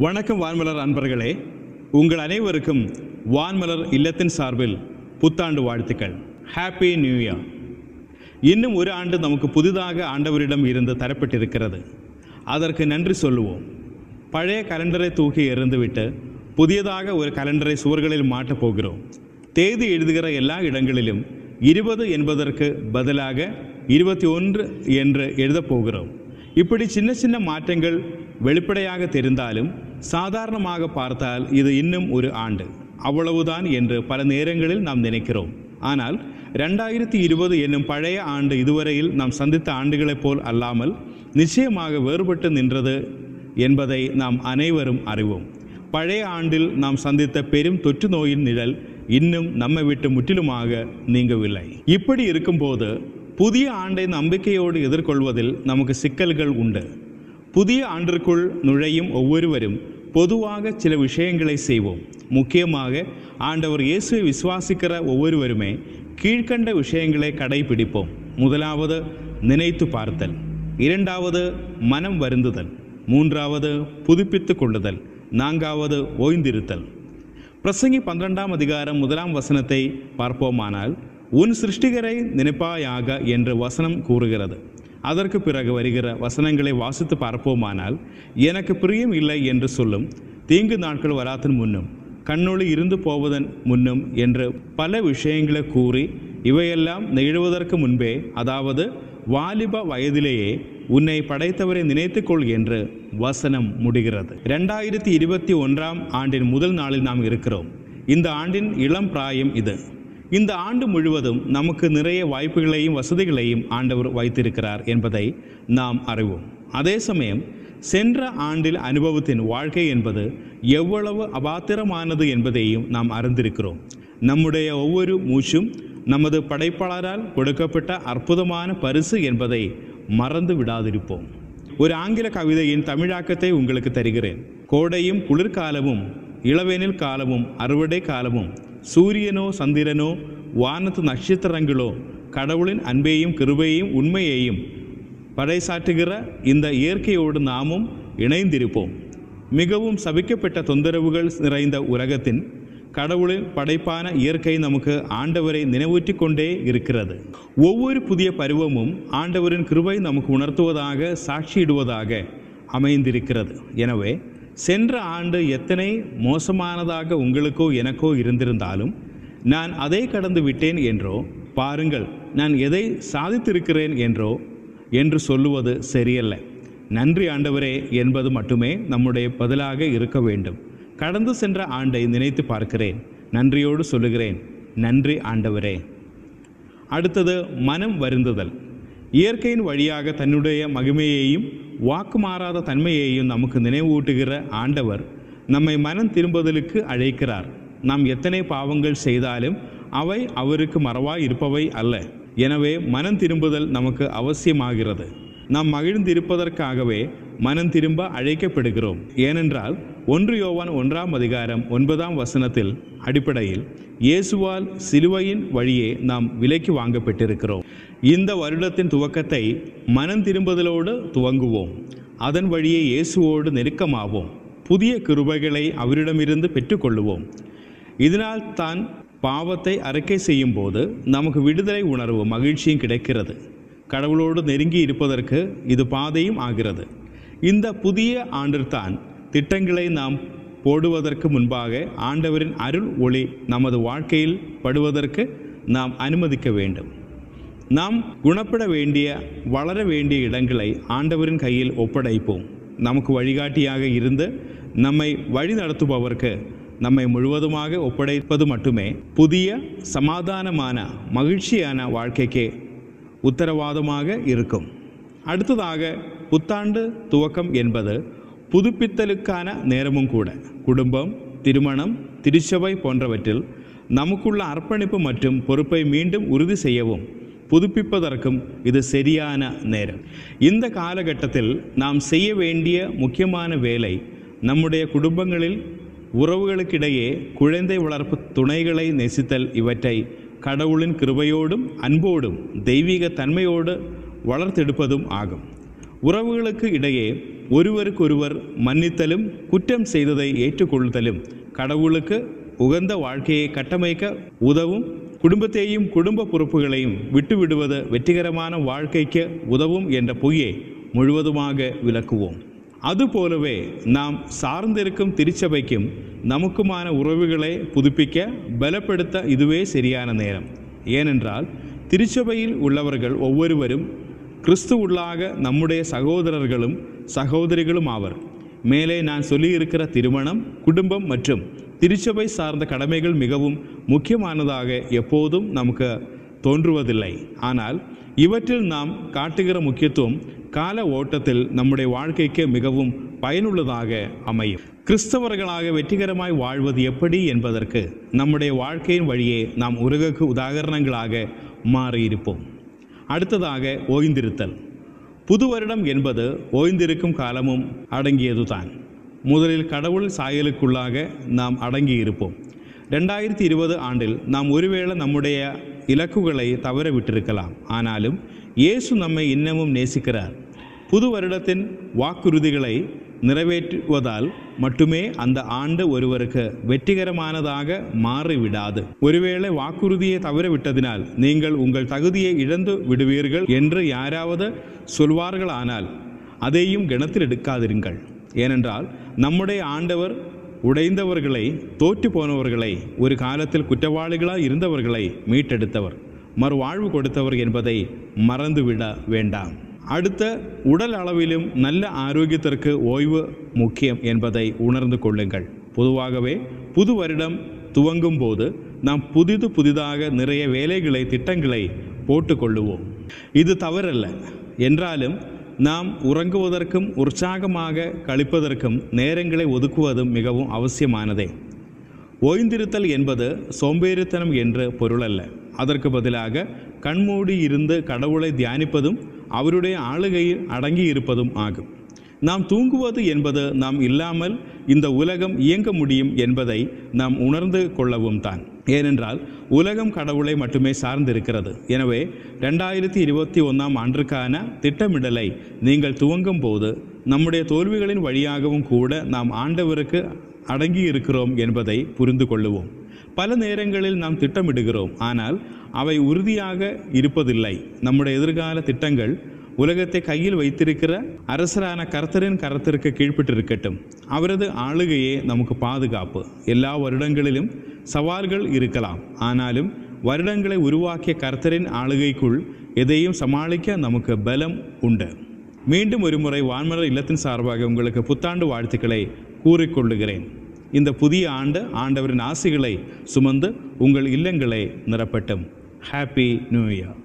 வணக்கம் வான்மலர் அன்பர்களே. உங்கள் அனைவருக்கும் வான்மலர் இல்லத்தின் சார்பில் புத்தாண்டு வாழ்த்துக்கள். ஹாப்பி நியூ இயர் இன்னும் ஒரு ஆண்டு நமக்கு புதிதாக ஆண்டவரிடம் இருந்து தரப்பட்டிருக்கிறது. அதற்கு நன்றி சொல்லுவோம். பழைய கலண்டரை தூக்கி எறிந்துவிட்டு புதியதாக ஒரு கலண்டரை சுவர்களில் மாட்டப் போகிறோம். தேதி எழுதுகிற எல்லா இடங்களிலும் இருபது என்பதற்கு பதிலாக இருபத்தி ஒன்று என்று எழுதப் போகிறோம். இப்படி சின்ன சின்ன மாற்றங்கள் வெளிப்படையாக தெரிந்தாலும் சாதாரணமாக பார்த்தால் இது இன்னும் ஒரு ஆண்டு. அவ்வளவுதான் என்று பல நேரங்களில் நாம் நினைக்கிறோம். ஆனால் ரெண்டாயிரத்தி இருபது என்னும் பழைய ஆண்டு இதுவரையில் நாம் சந்தித்த ஆண்டுகளைப் போல் அல்லாமல் நிச்சயமாக வேறுபட்டு நின்றது என்பதை நாம் அனைவரும் அறிவோம். பழைய ஆண்டில் நாம் சந்தித்த பெரும் தொற்று நோயின் நிழல் இன்னும் நம்மை விட்டு முற்றிலுமாக நீங்கவில்லை. இப்படி இருக்கும்போது புதிய ஆண்டை நம்பிக்கையோடு எதிர்கொள்வதில் நமக்கு சிக்கல்கள் உண்டு. புதிய ஆண்டிற்குள் நுழையும் ஒவ்வொருவரும் பொதுவாக சில விஷயங்களை செய்வோம். முக்கியமாக ஆண்டவர் இயேசுவை விசுவாசிக்கிற ஒவ்வொருவருமே கீழ்கண்ட விஷயங்களை கடைபிடிப்போம். முதலாவது நினைத்து பார்த்தல். இரண்டாவது மனம் வருந்துதல். மூன்றாவது புதுப்பித்து கொள்ளுதல். நான்காவது ஓய்ந்திருத்தல். பிரசங்கி பன்னிரெண்டாம் அதிகாரம் முதலாம் வசனத்தை பார்ப்போமானால் உன் சிருஷ்டிகரை நினைப்பாயாக என்று வசனம் கூறுகிறது. அதற்கு பிறகு வருகிற வசனங்களை வாசித்து பார்ப்போமானால் எனக்கு பிரியம் இல்லை என்று சொல்லும் தீங்கு நாட்கள் வராதன் முன்னும் கண்ணொளி இருந்து போவதன் முன்னும் என்று பல விஷயங்களை கூறி இவையெல்லாம் நிகழ்வதற்கு முன்பே அதாவது வாலிப வயதிலேயே உன்னை படைத்தவரை நினைத்துக்கொள் என்று வசனம் முடிகிறது. ரெண்டாயிரத்தி இருபத்தி ஒன்றாம் ஆண்டின் முதல் நாளில் நாம் இருக்கிறோம். இந்த ஆண்டின் இளம் பிராயம் இது. இந்த ஆண்டு முழுவதும் நமக்கு நிறைய வாய்ப்புகளையும் வசதிகளையும் ஆண்டவர் வைத்திருக்கிறார் என்பதை நாம் அறிவோம். அதே சமயம் சென்ற ஆண்டில் அனுபவத்தின் வாழ்க்கை என்பது எவ்வளவு அபாத்திரமானது என்பதையும் நாம் அறிந்திருக்கிறோம். நம்முடைய ஒவ்வொரு மூச்சும் நமது படைப்பாளரால் கொடுக்கப்பட்ட அற்புதமான பரிசு என்பதை மறந்து விடாதிருப்போம். ஒரு ஆங்கில கவிதையின் தமிழாக்கத்தை உங்களுக்கு தருகிறேன். கோடையும் குளிர்காலமும் இளவேனில் காலமும் அறுவடை காலமும் சூரியனோ சந்திரனோ வானத்து நட்சத்திரங்களோ கடவுளின் அன்பையும் கிருபையையும் உண்மையையும் பறைசாற்றுகிற இந்த இயற்கையோடு நாமும் இணைந்திருப்போம். மிகவும் சபிக்கப்பட்ட தொந்தரவுகள் நிறைந்த உலகத்தின் கடவுளின் படைப்பான இயற்கை நமக்கு ஆண்டவரை நினைவூற்றி கொண்டே இருக்கிறது. ஒவ்வொரு புதிய பருவமும் ஆண்டவரின் கிருபை நமக்கு உணர்த்துவதாக சாட்சியிடுவதாக அமைந்திருக்கிறது. எனவே சென்ற ஆண்டு எத்தனை மோசமானதாக உங்களுக்கோ எனக்கோ இருந்திருந்தாலும் நான் அதை கடந்து விட்டேன் என்றோ பாருங்கள் நான் எதை சாதித்திருக்கிறேன் என்றோ என்று சொல்லுவது சரியல்ல. நன்றி ஆண்டவரே என்பது மட்டுமே நம்முடைய பதிலாக இருக்க வேண்டும். கடந்து சென்ற ஆண்டை நினைத்து பார்க்கிறேன். நன்றியோடு சொல்லுகிறேன். நன்றி ஆண்டவரே. அடுத்தது மனம் வருந்துதல். இயற்கையின் வழியாக தன்னுடைய மகிமையையும் வாக்கு மாறாத தன்மையையும் நமக்கு நினைவூட்டுகிற ஆண்டவர் நம்மை மனம் திரும்புதலுக்கு அழைக்கிறார். நாம் எத்தனை பாவங்கள் செய்தாலும் அவை அவருக்கு மறவாய் இருப்பவை அல்ல. எனவே மனம் திரும்புதல் நமக்கு அவசியமாகிறது. நாம் மகிழ்ந்திருப்பதற்காகவே மனம் திரும்ப அழைக்கப்படுகிறோம். ஏனென்றால் ஒன்று யோவான் ஒன்றாம் அதிகாரம் ஒன்பதாம் வசனத்தில் அடிப்படையில் இயேசுவால் சிலுவையின் வழியே நாம் விலைக்கு வாங்கப்பட்டிருக்கிறோம். இந்த வருடத்தின் துவக்கத்தை மனம் திரும்புதலோடு துவங்குவோம். அதன் வழியே இயேசுவோடு நெருக்கமாவோம். புதிய கிருபைகளை அவரிடமிருந்து பெற்றுக்கொள்ளுவோம். இதனால் தான் பாவத்தை அறிக்கை செய்யும் போது நமக்கு விடுதலை உணர்வு மகிழ்ச்சியும் கிடைக்கிறது. கடவுளோடு நெருங்கி இருப்பதற்கு இது பாதையும் ஆகிறது. இந்த புதிய ஆண்டில்தான் திட்டங்களை நாம் போடுவதற்கு முன்பாக ஆண்டவரின் அருள் ஒளி நமது வாழ்க்கையில் படுவதற்கு நாம் அனுமதிக்க வேண்டும். நாம் குணப்பட வேண்டிய வளர வேண்டிய இடங்களை ஆண்டவரின் கையில் ஒப்படைப்போம். நமக்கு வழிகாட்டியாக இருந்து நம்மை வழி நடத்துபவருக்கு நம்மை முழுவதுமாக ஒப்படைப்பது மட்டுமே புதிய சமாதானமான மகிழ்ச்சியான வாழ்க்கைக்கு உத்தரவாதமாக இருக்கும். அடுத்ததாக புத்தாண்டு துவக்கம் என்பது புதுப்பித்தலுக்கான நேரமும் கூட. குடும்பம் திருமணம் திருச்சபை போன்றவற்றில் நமக்குள்ள அர்ப்பணிப்பு மற்றும் பொறுப்பை மீண்டும் உறுதி செய்யவும் புதுப்பிப்பதற்கும் இது சரியான நேரம். இந்த காலகட்டத்தில் நாம் செய்ய வேண்டிய முக்கியமான வேலை நம்முடைய குடும்பங்களில் உறவுகளுக்கிடையே குழந்தை வளர்ப்பு துணைகளை நெசித்தல். இவற்றை கடவுளின் கிருபையோடும் அன்போடும் தெய்வீக தன்மையோடு வளர்த்தெடுப்பதும் ஆகும். உறவுகளுக்கு இடையே ஒருவருக்கொருவர் மன்னித்தலும் குற்றம் செய்ததை ஏற்றுக்கொள்ளுதலும் கடவுளுக்கு உகந்த வாழ்க்கையை கட்டமைக்க உதவும் குடும்பத்தையும் குடும்ப பொறுப்புகளையும் விட்டுவிடுவது வெற்றிகரமான வாழ்க்கைக்கு உதவும் என்ற பொய்யை முழுவதுமாக விளக்குவோம். அதுபோலவே நாம் சார்ந்திருக்கும் திருச்சபைக்கும் நமக்குமான உறவுகளை புதுப்பிக்க பலப்படுத்த இதுவே சரியான நேரம். ஏனென்றால் திருச்சபையில் உள்ளவர்கள் ஒவ்வொருவரும் கிறிஸ்துவுள்ளாக நம்முடைய சகோதரர்களும் சகோதரிகளும் ஆவர். மேலே நான் சொல்லியிருக்கிற திருமணம் குடும்பம் மற்றும் திருச்சபை சார்ந்த கடமைகள் மிகவும் முக்கியமானதாக எப்போதும் நமக்கு தோன்றுவதில்லை. ஆனால் இவற்றில் நாம் காட்டுகிற முக்கியத்துவம் கால ஓட்டத்தில் நம்முடைய வாழ்க்கைக்கு மிகவும் பயனுள்ளதாக அமையும். கிறிஸ்தவர்களாக வெற்றிகரமாய் வாழ்வது எப்படி என்பதற்கு நம்முடைய வாழ்க்கையின் வழியே நாம் உலகுக்கு உதாகரணங்களாக மாறியிருப்போம். அடுத்ததாக ஓய்ந்திருத்தல். புது வருடம் என்பது ஓய்ந்திருக்கும் காலமும் அடங்கியதுதான். முதலில் கடவுள் சாயலுக்குள்ளாக நாம் அடங்கியிருப்போம். ரெண்டாயிரத்தி இருபது ஆண்டில் நாம் ஒருவேளை நம்முடைய இலக்குகளை தவற விட்டிருக்கலாம் ஆனாலும் இயேசு நம்மை இன்னமும் நேசிக்கிறார். புது வருடத்தின் வாக்குறுதிகளை நிறைவேற்றுவதால் மட்டுமே அந்த ஆண்டு ஒருவருக்கு வெற்றிகரமானதாக மாறிவிடாது. ஒருவேளை வாக்குறுதியை தவறவிட்டதினால் நீங்கள் உங்கள் தகுதியை இழந்து விடுவீர்கள் என்று யாராவது சொல்வார்களானால் அதையும் கணத்தில் எடுக்காதிருங்கள். ஏனென்றால் நம்முடைய ஆண்டவர் உடைந்தவர்களை தோற்று போனவர்களை ஒரு காலத்தில் குற்றவாளிகளாக இருந்தவர்களை மீட்டெடுத்தவர். மறுவாழ்வு கொடுத்தவர் என்பதை மறந்துவிட வேண்டாம். அடுத்த உடல் அளவிலும் நல்ல ஆரோக்கியத்திற்கு ஓய்வு முக்கியம் என்பதை உணர்ந்து கொள்ளுங்கள். பொதுவாகவே புது வருடம் துவங்கும் போது நாம் புதிது புதிதாக நிறைய வேலைகளை திட்டங்களை போட்டுக்கொள்ளுவோம் இது தவறல்ல. என்றாலும் நாம் உறங்குவதற்கும் உற்சாகமாக கழிப்பதற்கும் நேரங்களை ஒதுக்குவதும் மிகவும் அவசியமானதே. ஓய்ந்திருத்தல் என்பது சோம்பேறித்தனம் என்று பொருளல்ல. அதற்கு பதிலாக கண்மூடி இருந்து கடவுளை தியானிப்பதும் அவருடைய ஆளுகையில் அடங்கி இருப்பதும் ஆகும். நாம் தூங்குவது என்பது நாம் இல்லாமல் இந்த உலகம் இயங்க முடியும் என்பதை நாம் உணர்ந்து கொள்ளவும் தான். ஏனென்றால் உலகம் கடவுளை மட்டுமே சார்ந்திருக்கிறது. எனவே ரெண்டாயிரத்தி இருபத்தி ஒன்றாம் ஆண்டிற்கான திட்டமிடலை நீங்கள் துவங்கும் போது நம்முடைய தோல்விகளின் வழியாகவும் கூட நாம் ஆண்டவருக்கு அடங்கி இருக்கிறோம் என்பதை புரிந்து கொள்ளுவோம். பல நேரங்களில் நாம் திட்டமிடுகிறோம். ஆனால் அவை உறுதியாக இருப்பதில்லை. நம்முடைய எதிர்கால திட்டங்கள் உலகத்தை கையில் வைத்திருக்கிற அரசரான கர்த்தரின் கரத்திற்கு கீழ்ப்பட்டிருக்கட்டும். அவரது ஆளுகையே நமக்கு பாதுகாப்பு. எல்லா வருடங்களிலும் சவால்கள் இருக்கலாம். ஆனாலும் வருடங்களை உருவாக்கிய கர்த்தரின் ஆளுகைக்குள் எதையும் சமாளிக்க நமக்கு பலம் உண்டு. மீண்டும் ஒருமுறை வான்மலர் இல்லத்தின் சார்பாக உங்களுக்கு புத்தாண்டு வாழ்த்துக்களை கூறிக்கொள்ளுகிறேன். இந்த புதிய ஆண்டு ஆண்டவரின் ஆசைகளை சுமந்து உங்கள் இல்லங்களை நிரப்பட்டும். Happy new year